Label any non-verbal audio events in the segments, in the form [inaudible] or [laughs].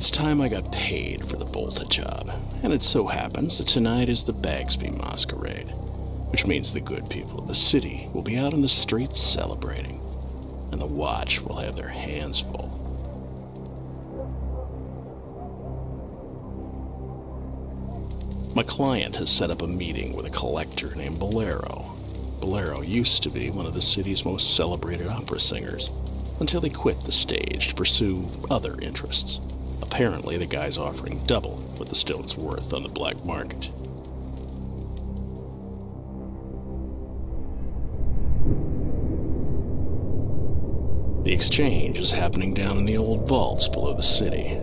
It's time I got paid for the Volta job, and it so happens that tonight is the Bagsby Masquerade, which means the good people of the city will be out on the streets celebrating, and the Watch will have their hands full. My client has set up a meeting with a collector named Bolero. Bolero used to be one of the city's most celebrated opera singers until he quit the stage to pursue other interests. Apparently, the guy's offering double what the stone's worth on the black market. The exchange is happening down in the old vaults below the city.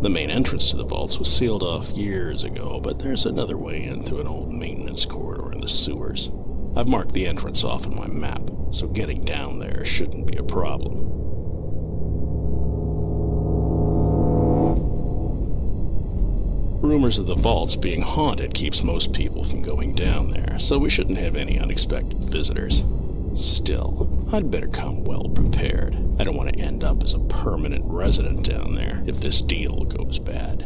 The main entrance to the vaults was sealed off years ago, but there's another way in through an old maintenance corridor in the sewers. I've marked the entrance off on my map, so getting down there shouldn't be a problem. Rumors of the vaults being haunted keeps most people from going down there, so we shouldn't have any unexpected visitors. Still, I'd better come well prepared. I don't want to end up as a permanent resident down there if this deal goes bad.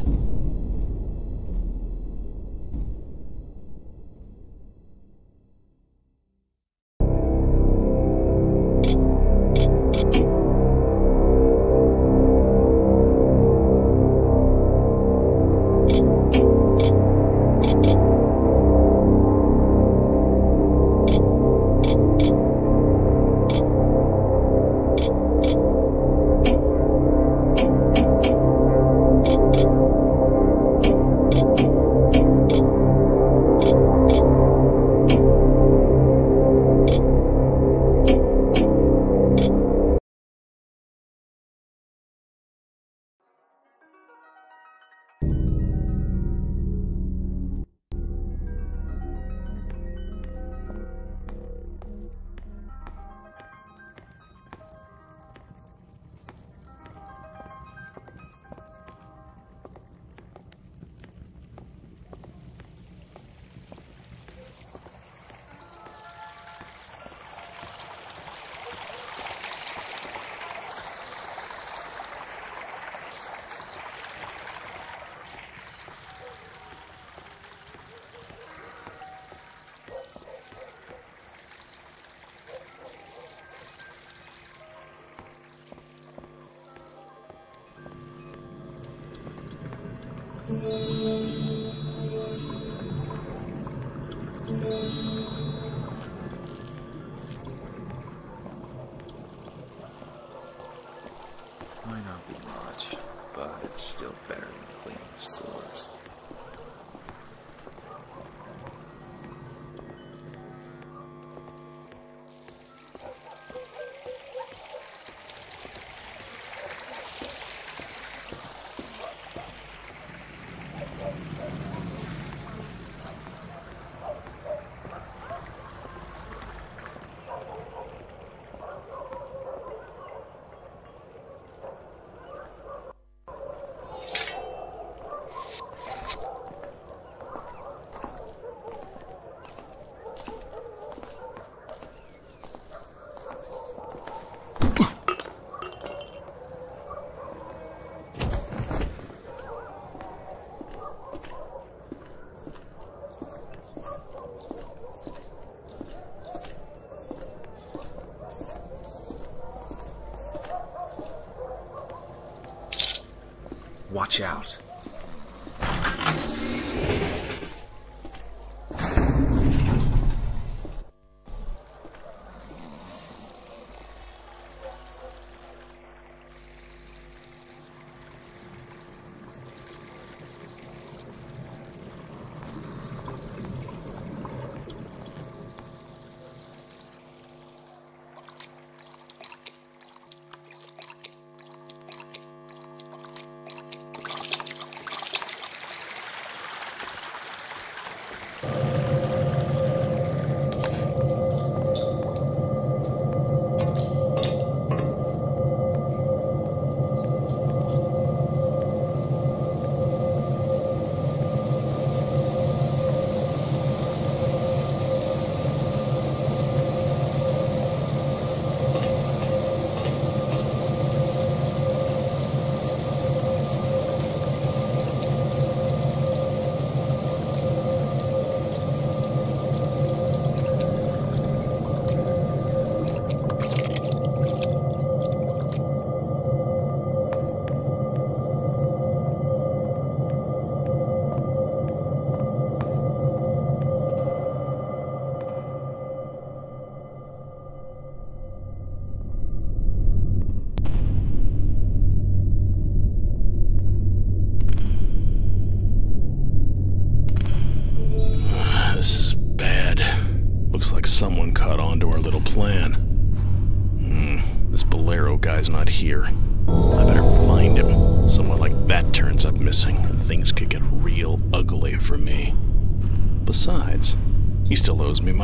Watch out.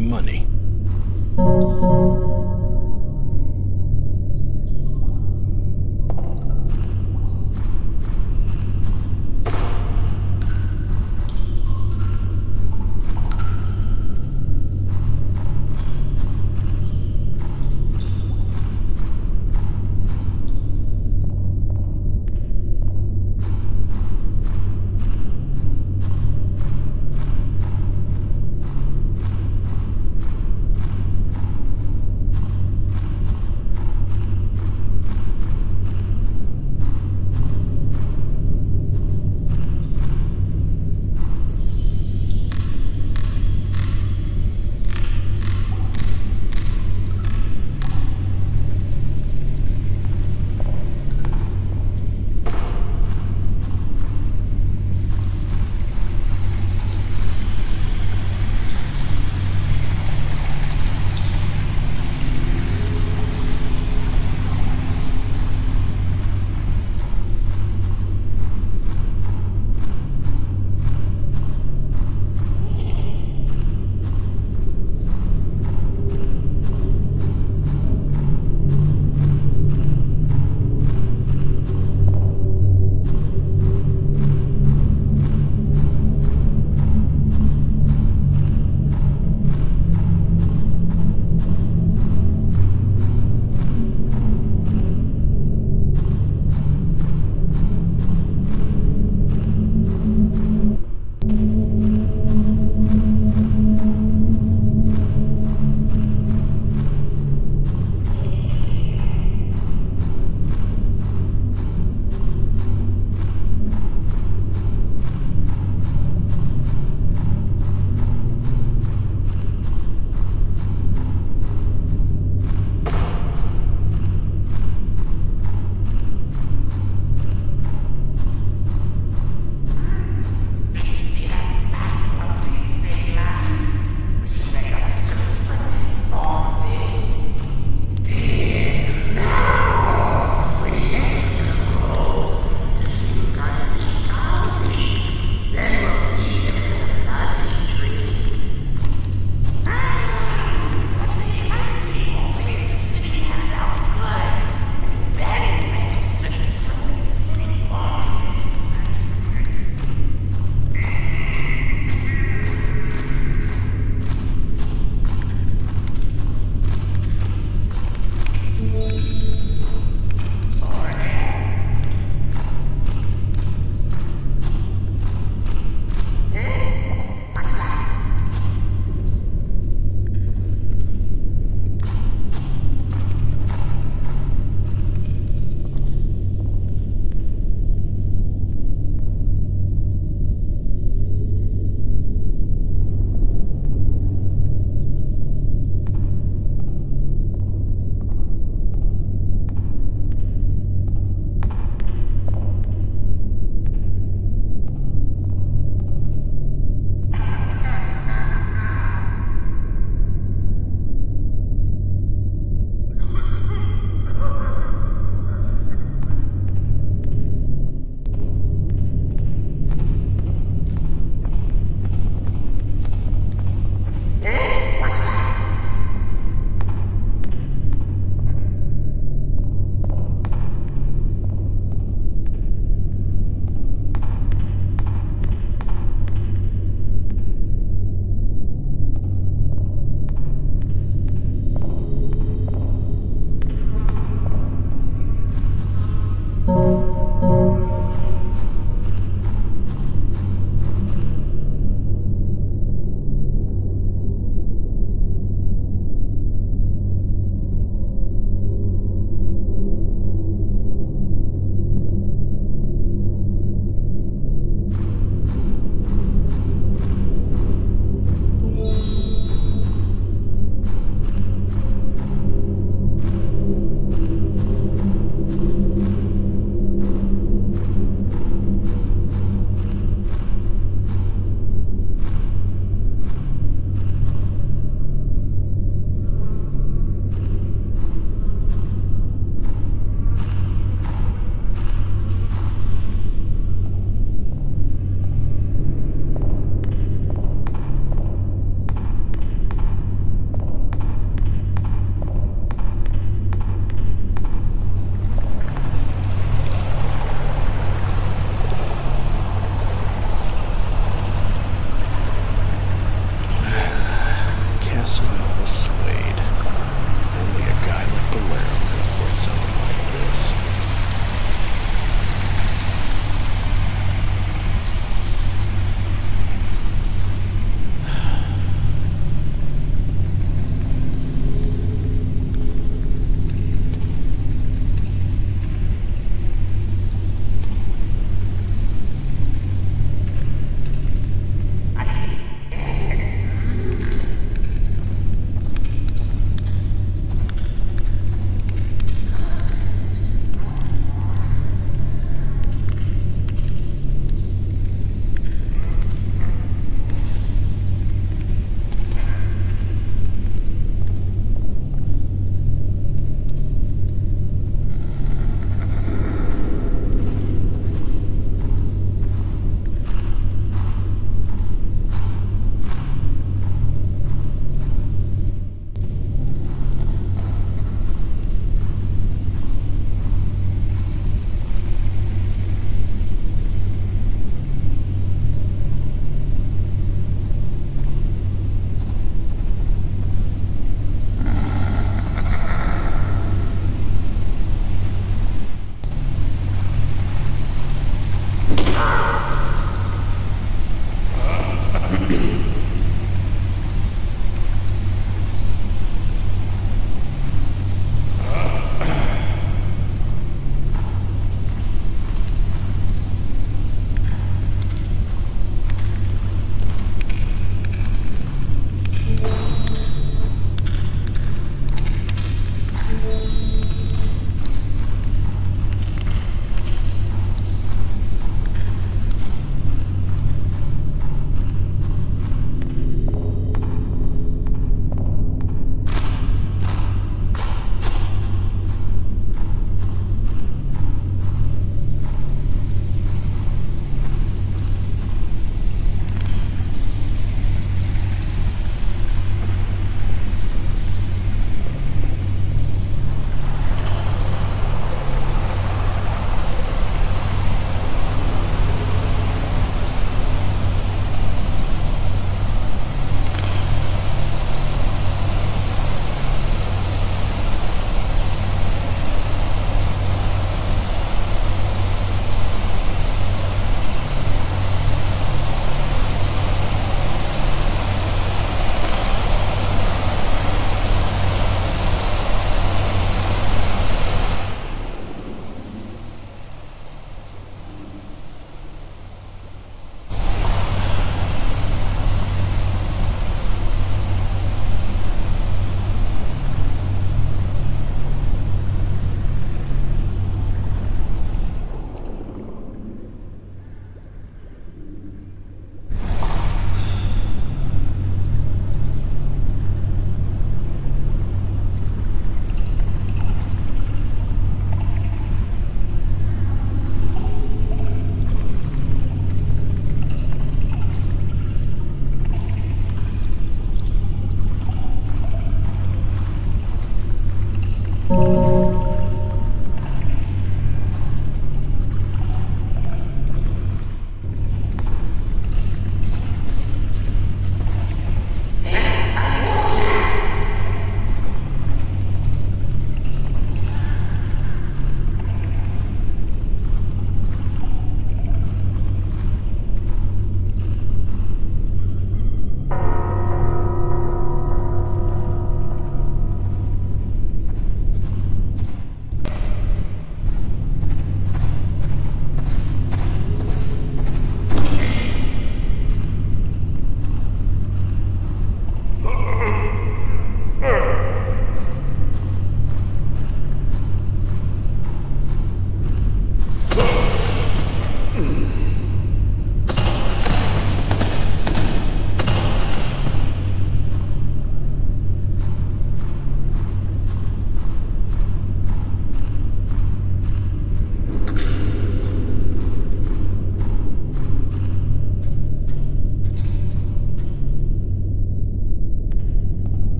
Money.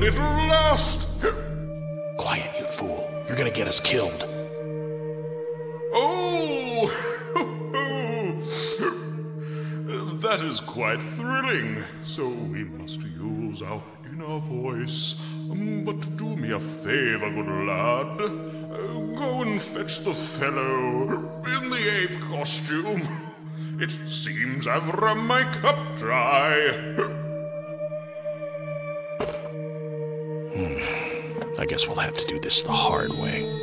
Little lost. Quiet, you fool. You're gonna get us killed. Oh! [laughs] that is quite thrilling. So we must use our inner voice. Um, But do me a favor, good lad. Uh, Go and fetch the fellow in the ape costume. It seems I've run my cup dry. Guess we'll have to do this the hard way.